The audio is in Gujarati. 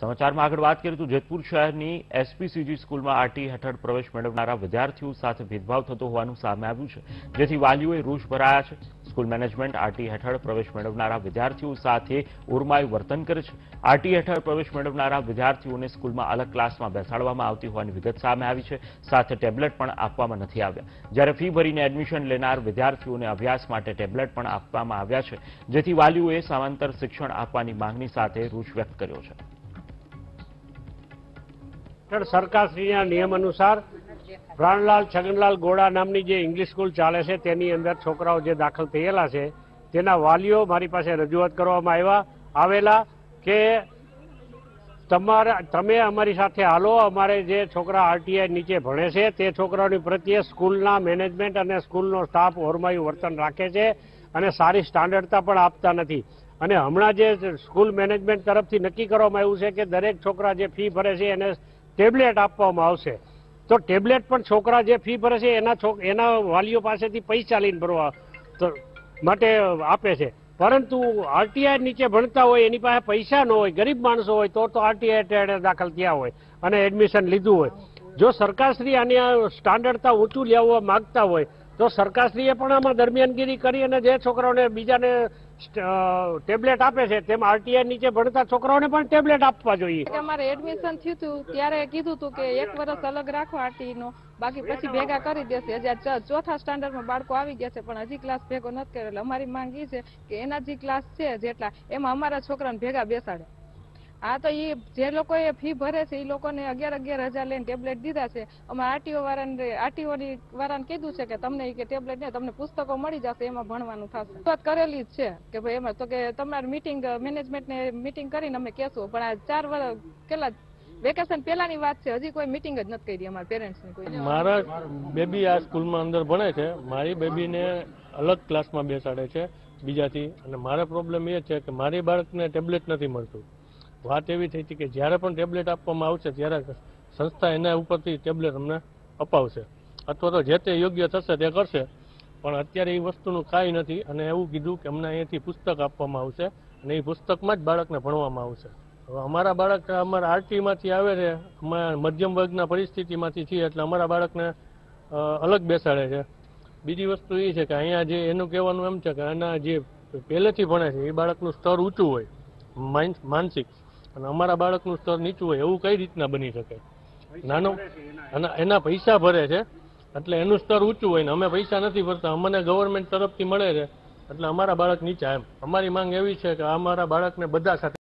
સમાચારમાં આગળ વાત કરીએ તો જેતપુર શહેરની એસપીસીજી સ્કૂલમાં આરટી હેઠળ પ્રવેશ મેળવનારા વિદ્યાર્થીઓ સાથે ભેદભાવ થતો હોવાનું સામે આવ્યું છે. જેથી વાલીઓએ રોષ ભરાયા છે. સ્કૂલ મેનેજમેન્ટ આરટી હેઠળ પ્રવેશ મેળવનારા વિદ્યાર્થીઓ સાથે ઓરમાયું વર્તન કરે છે. આરટી હેઠળ પ્રવેશ મેળવનારા વિદ્યાર્થીઓને સ્કૂલમાં અલગ ક્લાસમાં બેસાડવામાં આવતી હોવાની વિગત સામે આવી છે. સાથે ટેબ્લેટ પણ આપવામાં નથી આવ્યા. જ્યારે ફી ભરીને એડમિશન લેનાર વિદ્યાર્થીઓને અભ્યાસ માટે ટેબ્લેટ પણ આપવામાં આવ્યા છે. જેથી વાલીઓએ સમાંતર શિક્ષણ આપવાની માંગણી સાથે રોષ વ્યક્ત કર્યો છે. હેઠળ સરકારશ્રીના નિયમ અનુસાર પ્રાણલાલ છગનલાલ ગોળા નામની જે ઇંગ્લિશ સ્કૂલ ચાલે છે, તેની અંદર છોકરાઓ જે દાખલ થયેલા છે, તેના વાલીઓ મારી પાસે રજૂઆત કરવામાં આવ્યા. આવેલા કે તમારા, તમે અમારી સાથે હાલો, અમારે જે છોકરા આરટીઆઈ નીચે ભણે છે, તે છોકરાઓની પ્રત્યે સ્કૂલના મેનેજમેન્ટ અને સ્કૂલનો સ્ટાફ ઓરમાયું વર્તન રાખે છે અને સારી સ્ટાન્ડર્ડતા પણ આપતા નથી. અને હમણાં જે સ્કૂલ મેનેજમેન્ટ તરફથી નક્કી કરવામાં આવ્યું છે કે દરેક છોકરા જે ફી ભરે છે, એને ટેબ્લેટ આપવામાં આવશે. તો ટેબ્લેટ પણ છોકરા જે ફી ભરે છે, એના એના વાલીઓ પાસેથી પૈસા લઈને ભરવા માટે આપે છે. પરંતુ આરટીઆઈ નીચે ભણતા હોય, એની પાસે પૈસા ન હોય, ગરીબ માણસો હોય, તો તો આરટીઆઈ દાખલ થયા હોય અને એડમિશન લીધું હોય. જો સરકારશ્રી આની સ્ટાન્ડર્ડતા ઊંચું લેવા માગતા હોય તો સરકારશ્રીએ પણ આમાં દરમિયાનગીરી કરી અને જે છોકરાઓને બીજાને ટેબ્લેટ આપે છે, તેમ આરટીઆઈ નીચે ભણતા છોકરાઓને પણ ટેબ્લેટ આપવા જોઈએ. અમારે એડમિશન થયું હતું ત્યારે કીધું હતું કે એક વર્ષ અલગ રાખો આરટી નો, બાકી પછી ભેગા કરી દેશે. હજી ચોથા સ્ટાન્ડર્ડમાં બાળકો આવી ગયા છે, પણ હજી ક્લાસ ભેગો નથી કર્યો. અમારી માંગ એ છે કે એના જે ક્લાસ છે જેટલા, એમાં અમારા છોકરાને ભેગા બેસાડે. હા તો એ જે લોકો એ ફી ભરે છે એ લોકોને અગિયાર અગિયાર હજાર લઈને ટેબ્લેટ દીધા છે. અમે આરટીઓ વાળાને આરટીઓ વાળાને કીધું છે કે તમને કે ટેબ્લેટ ને તમને પુસ્તકો મળી જશે, એમાં ભણવાનું થશે. વાત કરેલી જ છે કે ભાઈ એમાં તો કે તમારે મિટિંગ મેનેજમેન્ટ મિટિંગ કરીને અમે કહેશું, પણ આ ચાર વર્ષ કેટલા વેકેશન પહેલાની વાત છે, હજી કોઈ મીટિંગ જ નથી કરી અમારા પેરેન્ટ્સની કોઈ. મારા બેબી આ સ્કૂલમાં અંદર ભણે છે, મારી બેબીને અલગ ક્લાસમાં બેસાડે છે બીજાથી. અને મારા પ્રોબ્લેમ એ છે કે મારી બાળકને ટેબ્લેટ નથી મળતું. વાત એવી થઈ હતી કે જ્યારે પણ ટેબ્લેટ આપવામાં આવશે ત્યારે સંસ્થા એના ઉપરથી ટેબ્લેટ અમને અપાવશે. અથવા તો જે તે યોગ્ય થશે તે કરશે. પણ અત્યારે એ વસ્તુનું કાંઈ નથી અને એવું કીધું કે અમને અહીંયાથી પુસ્તક આપવામાં આવશે અને એ પુસ્તકમાં જ બાળકને ભણવામાં આવશે. હવે અમારા બાળક અમારા આરટીમાંથી આવે છે, અમે મધ્યમ વર્ગના પરિસ્થિતિમાંથી છીએ એટલે અમારા બાળકને અલગ બેસાડે છે. બીજી વસ્તુ એ છે કે અહીંયા જે એનું કહેવાનું એમ છે કે આના જે પહેલેથી ભણે છે એ બાળકનું સ્તર ઊંચું હોય, માન- માનસિક. અને અમારા બાળકનું સ્તર નીચું હોય એવું કઈ રીતના બની શકે? નાનો? એના પૈસા ભરે છે, એટલે એનું સ્તર ઊંચું હોય ને અમે પૈસા નથી ભરતા, અમને ગવર્મેન્ટ તરફથી મળે છે, એટલે અમારા બાળક નીચા એમ. અમારી માંગ એવી છે કે અમારા બાળકને બધા સાથે